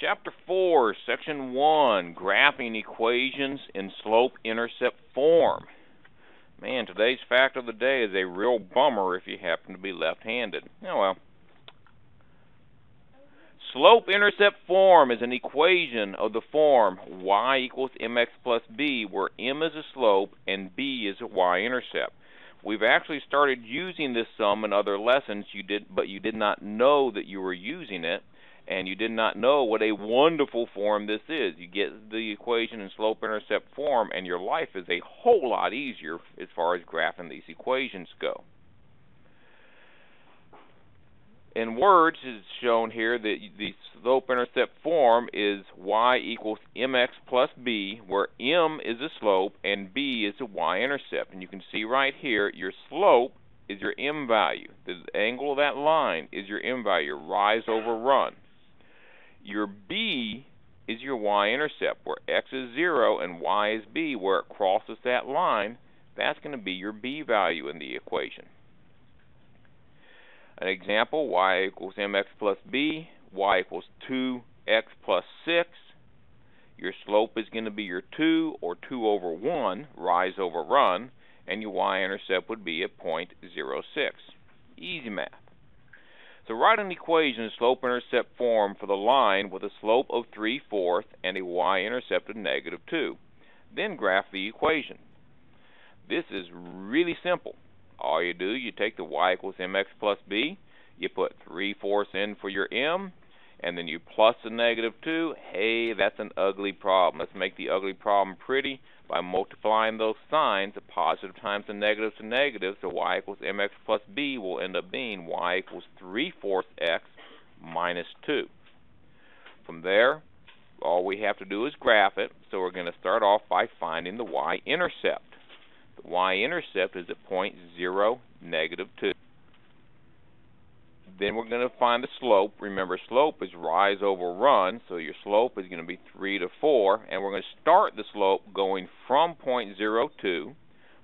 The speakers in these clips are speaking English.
Chapter 4, Section 1, Graphing Equations in Slope-Intercept Form. Man, today's fact of the day is a real bummer if you happen to be left-handed. Oh well. Slope-intercept form is an equation of the form y equals mx plus b, where m is a slope and b is a y-intercept. We've actually started using this sum in other lessons, you did, but you did not know that you were using it and you did not know what a wonderful form this is. You get the equation in slope-intercept form, and your life is a whole lot easier as far as graphing these equations go. In words, it's shown here that the slope-intercept form is y equals mx plus b, where m is the slope and b is the y-intercept. And you can see right here, your slope is your m value. The angle of that line is your m value, rise over run. Your b is your y-intercept, where x is 0 and y is b, where it crosses that line. That's going to be your b value in the equation. An example, y equals mx plus b, y equals 2x plus 6. Your slope is going to be your 2, or 2 over 1, rise over run, and your y-intercept would be at 0.06. Easy math. So write an equation in slope-intercept form for the line with a slope of 3 fourths and a y-intercept of negative 2. Then graph the equation. This is really simple. All you do, you take the y equals mx plus b, you put 3 fourths in for your m, and then you plus the negative 2. Hey, that's an ugly problem. Let's make the ugly problem pretty by multiplying those signs, the positive times the negatives to negatives, so y equals mx plus b will end up being y equals 3 fourths x minus 2. From there, all we have to do is graph it, so we're going to start off by finding the y-intercept. Y-intercept is at point 0, negative 2. Then we're going to find the slope. Remember, slope is rise over run, so your slope is going to be 3 to 4. And we're going to start the slope going from point 0, 02,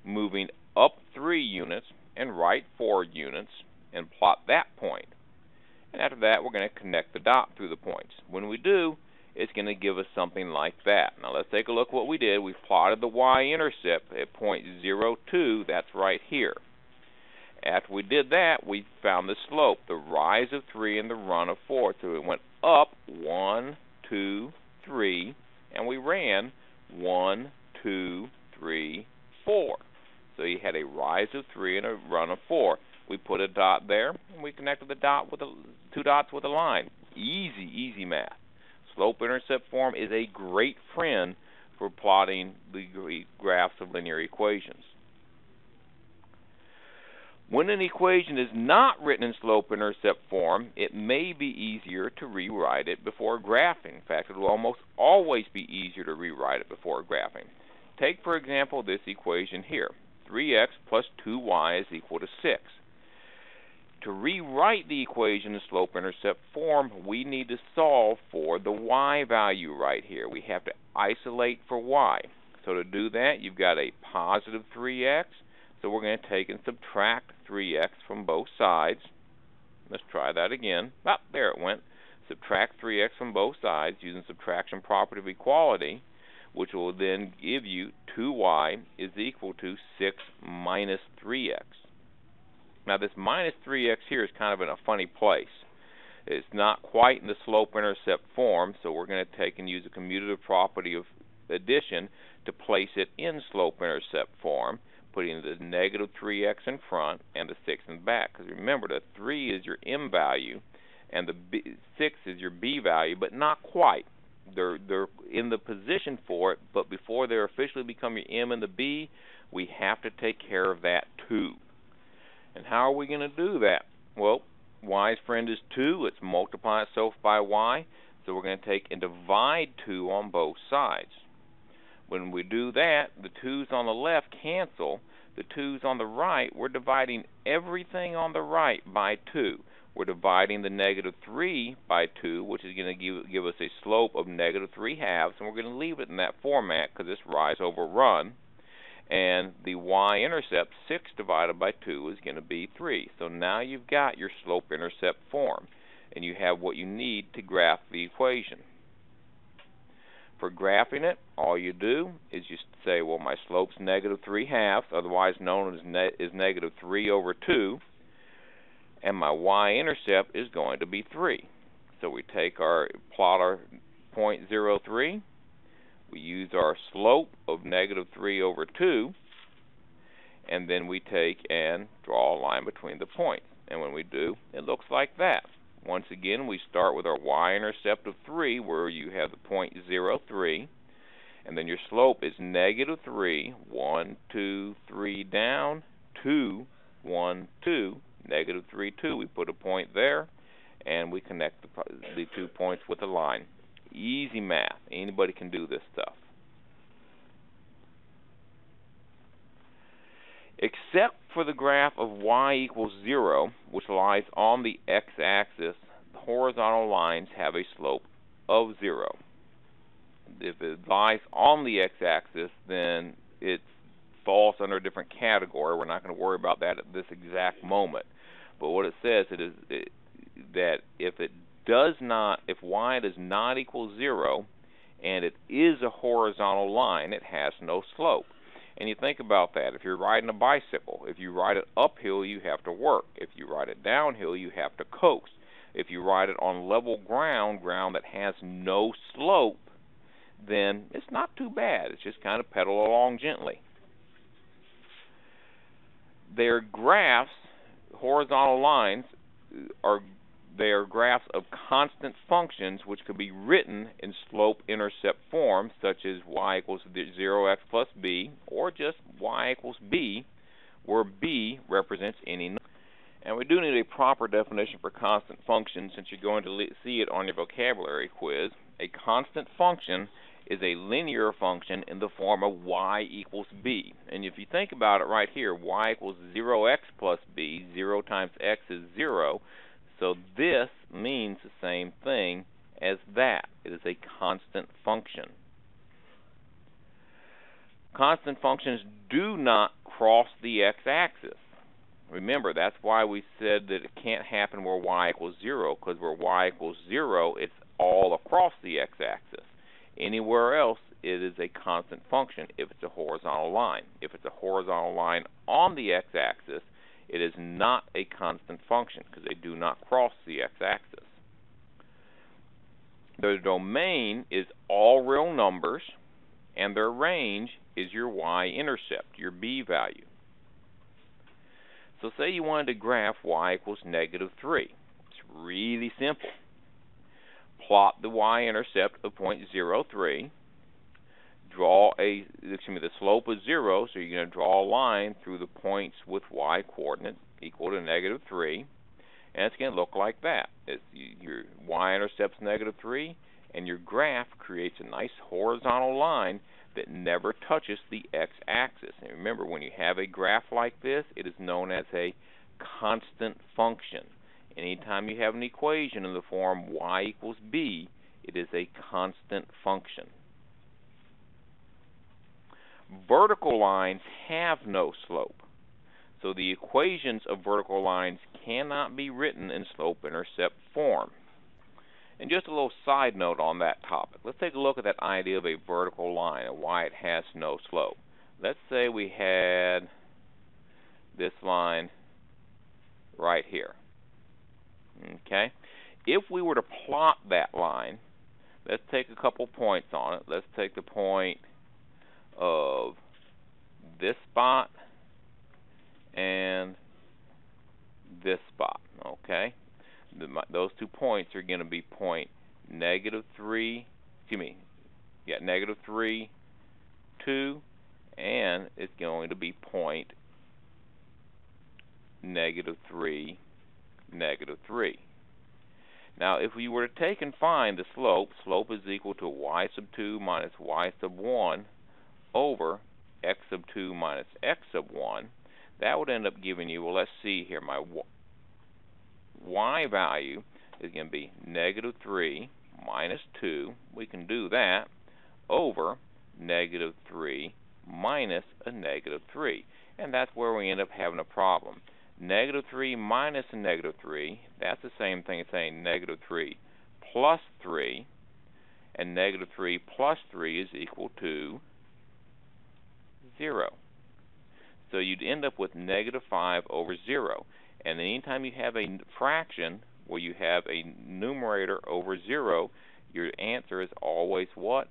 moving up 3 units and right 4 units, and plot that point. And after that, we're going to connect the dot through the points. When we do, it's going to give us something like that. Now let's take a look what we did. We plotted the y-intercept at point 02, that's right here. After we did that, we found the slope, the rise of 3 and the run of 4. So it went up 1, 2, 3, and we ran 1, 2, 3, 4. So you had a rise of 3 and a run of 4. We put a dot there, and we connected the dot with a, two dots with a line. Easy, easy math. Slope-intercept form is a great friend for plotting the graphs of linear equations. When an equation is not written in slope-intercept form, it may be easier to rewrite it before graphing. In fact, it will almost always be easier to rewrite it before graphing. Take, for example, this equation here. 3x plus 2y is equal to 6. To rewrite the equation in slope-intercept form, we need to solve for the y value right here. We have to isolate for y. So to do that, you've got a positive 3x so we're going to take and subtract 3x from both sides. Let's try that again. Ah, there it went. Subtract 3x from both sides using subtraction property of equality, which will then give you 2y is equal to 6 minus 3x. Now this minus 3x here is kind of in a funny place. It's not quite in the slope-intercept form, so we're going to take and use a commutative property of addition to place it in slope-intercept form putting the negative 3x in front and the 6 in back. Because remember, the 3 is your m value, and the b, 6 is your b value, but not quite. They're they're in the position for it, but before they officially become your m and the b, we have to take care of that too. And how are we going to do that? Well, y's friend is 2. Let's multiply itself by y. So we're going to take and divide 2 on both sides. When we do that, the 2's on the left cancel. The 2's on the right, we're dividing everything on the right by 2. we're dividing the negative 3 by 2, which is going to give, give us a slope of negative 3 halves, and we're going to leave it in that format because it's rise over run. And the y-intercept, 6 divided by 2, is going to be 3. So now you've got your slope-intercept form, and you have what you need to graph the equation. For graphing it, all you do is just say, well, my slope's negative 3 halves, otherwise known as, ne is negative 3 over 2 and my y-intercept is going to be 3. So we take our plot our point 0.03, we use our slope of negative 3 over 2, and then we take and draw a line between the points. And when we do, it looks like that. Once again, we start with our y-intercept of 3, where you have the point 0.03, and then your slope is negative 3, 1, 2, 3 down, 2, 1, 2, negative 3, 2. We put a point there, and we connect the, the two points with a line. Easy math. Anybody can do this stuff. Except for the graph of y equals 0, which lies on the x-axis, the horizontal lines have a slope of 0. If it lies on the x-axis, then it falls under a different category. We're not going to worry about that at this exact moment. But what it says it is it, that if it does not, if y does not equal zero, and it is a horizontal line, it has no slope. And you think about that. If you're riding a bicycle, if you ride it uphill, you have to work. If you ride it downhill, you have to coast. If you ride it on level ground, ground that has no slope, then it's not too bad. It's just kind of pedal along gently. Their graphs horizontal lines are they are graphs of constant functions which could be written in slope-intercept form, such as y equals 0x plus b, or just y equals b, where b represents any. And we do need a proper definition for constant function since you're going to see it on your vocabulary quiz. A constant function is a linear function in the form of y equals b. And if you think about it right here, y equals 0x plus b, 0 times x is 0. So this means the same thing as that. It is a constant function. Constant functions do not cross the x-axis. Remember, that's why we said that it can't happen where y equals 0, because where y equals 0, it's all across the x-axis. Anywhere else, it is a constant function if it's a horizontal line. If it's a horizontal line on the x-axis, it is not a constant function because they do not cross the x-axis. The domain is all real numbers, and their range is your y-intercept, your b value. So say you wanted to graph y equals negative 3. It's really simple plot the y-intercept of 0.03, draw a, excuse me, the slope is 0, so you're going to draw a line through the points with y-coordinate equal to negative 3, and it's going to look like that. It's, your y-intercept's negative 3, and your graph creates a nice horizontal line that never touches the x-axis. And remember, when you have a graph like this, it is known as a constant function. Anytime you have an equation in the form y equals b, it is a constant function. Vertical lines have no slope. So the equations of vertical lines cannot be written in slope-intercept form. And just a little side note on that topic. Let's take a look at that idea of a vertical line and why it has no slope. Let's say we had this line right here. Okay? If we were to plot that line, let's take a couple points on it. Let's take the point spot and this spot. Okay? The, my, those two points are going to be point negative 3, excuse me, yeah, negative 3, 2, and it's going to be point negative 3, negative 3. Now, if we were to take and find the slope, slope is equal to y sub 2 minus y sub 1 over x sub 2 minus x sub 1, that would end up giving you, well, let's see here, my y value is going to be negative 3 minus 2. We can do that over negative 3 minus a negative 3. And that's where we end up having a problem. Negative 3 minus a negative 3, that's the same thing as saying negative 3 plus 3. And negative 3 plus 3 is equal to 0. So you'd end up with negative 5 over 0. And anytime you have a fraction where you have a numerator over 0, your answer is always what?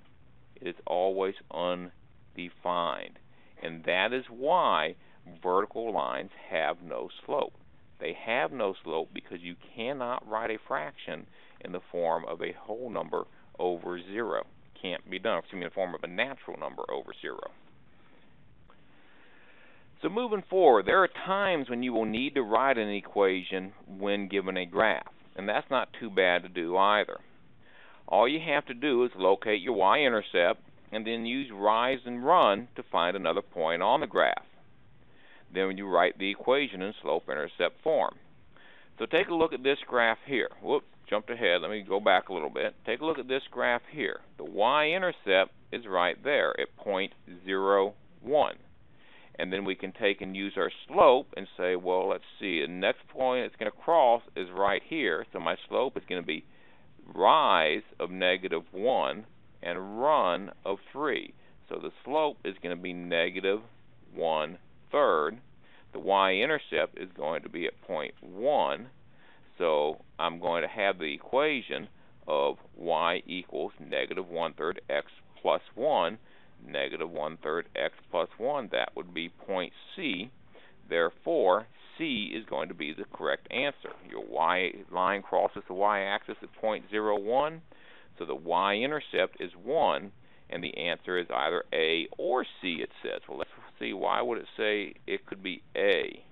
It is always undefined. And that is why vertical lines have no slope. They have no slope because you cannot write a fraction in the form of a whole number over 0. Can't be done. Excuse me, in the form of a natural number over 0. So moving forward, there are times when you will need to write an equation when given a graph, and that's not too bad to do either. All you have to do is locate your y-intercept and then use rise and run to find another point on the graph. Then you write the equation in slope-intercept form. So take a look at this graph here. Whoop, jumped ahead. Let me go back a little bit. Take a look at this graph here. The y-intercept is right there at point zero one and then we can take and use our slope and say, well, let's see, the next point it's going to cross is right here, so my slope is going to be rise of negative 1 and run of 3. So the slope is going to be negative 1 third. The y-intercept is going to be at point 1, so I'm going to have the equation of y equals negative 1 third x plus 1, negative one-third x plus 1. That would be point C. Therefore, C is going to be the correct answer. Your y line crosses the y-axis at point zero one, so the y-intercept is 1, and the answer is either A or C, it says. Well, let's see, why would it say it could be A?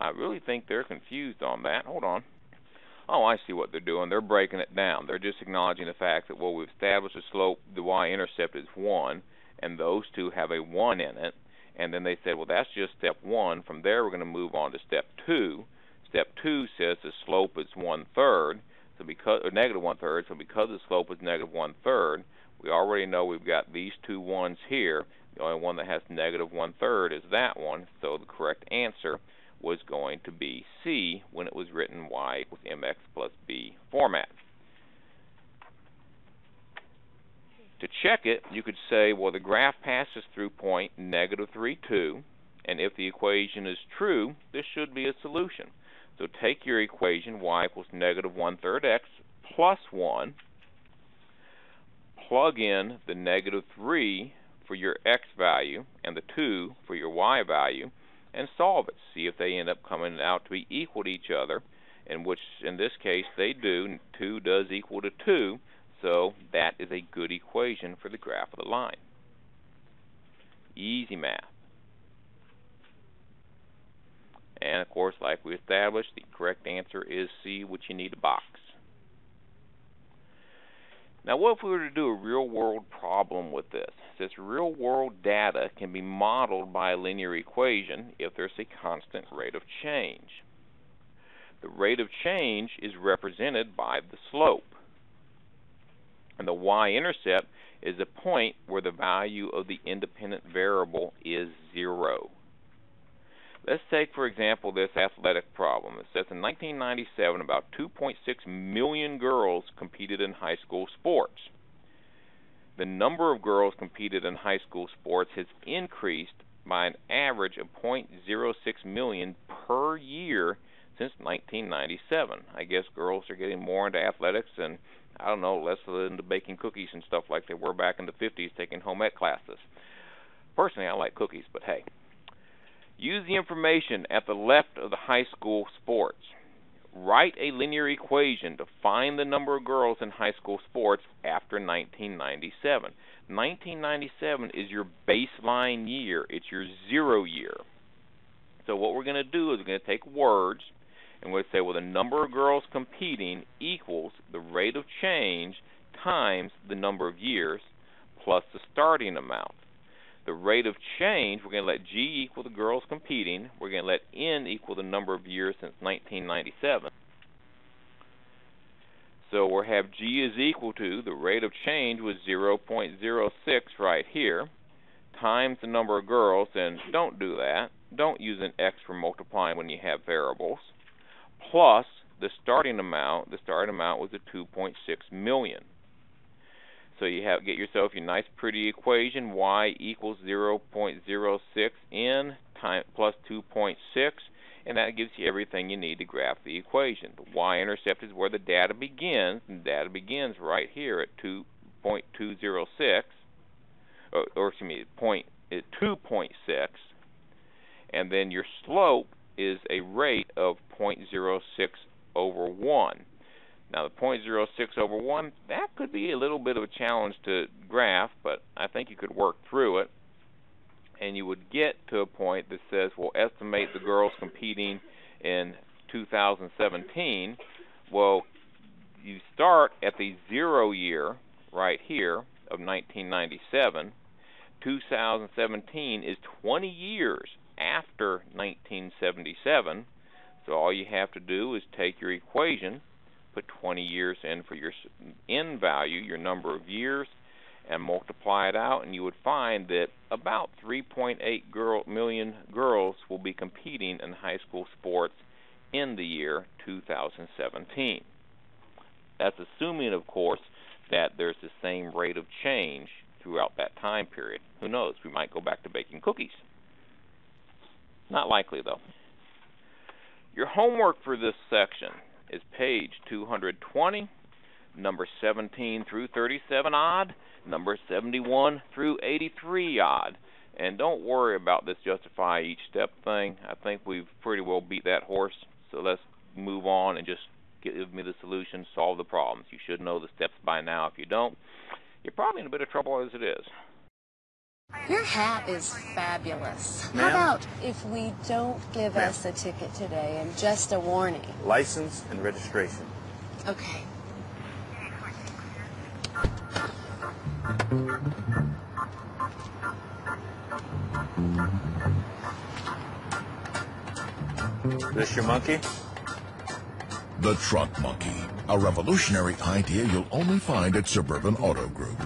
I really think they're confused on that. Hold on oh, I see what they're doing. They're breaking it down. They're just acknowledging the fact that, well, we've established a slope, the y-intercept is 1, and those two have a 1 in it. And then they said, well, that's just step 1. From there, we're going to move on to step 2. Step 2 says the slope is 1 third, so because, or negative 1 third, so because the slope is negative 1 third, we already know we've got these two ones here. The only one that has negative 1 third is that one, so the correct answer was going to be C when it was written Y with MX plus B format. To check it, you could say, well, the graph passes through point negative 3, 2, and if the equation is true, this should be a solution. So take your equation, y equals negative 1 third x plus 1, plug in the negative 3 for your x value and the 2 for your y value, and solve it. See if they end up coming out to be equal to each other, in which in this case they do. 2 does equal to 2, so that is a good equation for the graph of the line. Easy math. And of course, like we established, the correct answer is C, which you need a box. Now what if we were to do a real world problem with this? Since real world data can be modeled by a linear equation if there's a constant rate of change. The rate of change is represented by the slope. And the y-intercept is a point where the value of the independent variable is zero. Let's take, for example, this athletic problem. It says in 1997, about 2.6 million girls competed in high school sports. The number of girls competed in high school sports has increased by an average of 0.06 million per year since 1997. I guess girls are getting more into athletics and I don't know, less into baking cookies and stuff like they were back in the 50s taking home ec classes. Personally, I like cookies, but hey. Use the information at the left of the high school sports. Write a linear equation to find the number of girls in high school sports after 1997. 1997 is your baseline year. It's your zero year. So what we're going to do is we're going to take words and we're going to say, well, the number of girls competing equals the rate of change times the number of years plus the starting amount. The rate of change, we're going to let G equal the girls competing. We're going to let N equal the number of years since 1997. So we'll have G is equal to, the rate of change was 0.06 right here, times the number of girls, and don't do that. Don't use an X for multiplying when you have variables, plus the starting amount. The starting amount was a 2.6 million. So you have get yourself your nice pretty equation y equals 0.06 n time plus 2.6 and that gives you everything you need to graph the equation. The y-intercept is where the data begins, and data begins right here at 2.206, or, or excuse me, point at 2.6, and then your slope is a rate of 0.06 over 1. Now the 0.06 over 1, that could be a little bit of a challenge to graph, but I think you could work through it. And you would get to a point that says, we'll estimate the girls competing in 2017. Well, you start at the zero year right here of 1997. 2017 is 20 years after 1977. So all you have to do is take your equation put 20 years in for your n value, your number of years, and multiply it out, and you would find that about 3.8 girl, million girls will be competing in high school sports in the year 2017. That's assuming, of course, that there's the same rate of change throughout that time period. Who knows? We might go back to baking cookies. Not likely, though. Your homework for this section is page 220, number 17 through 37 odd, number 71 through 83 odd. And don't worry about this justify each step thing. I think we've pretty well beat that horse. So let's move on and just give me the solution, solve the problems. You should know the steps by now. If you don't, you're probably in a bit of trouble as it is. Your hat is fabulous. How about if we don't give us a ticket today and just a warning? License and registration. Okay. This your monkey? The Truck Monkey, a revolutionary idea you'll only find at Suburban Auto Group.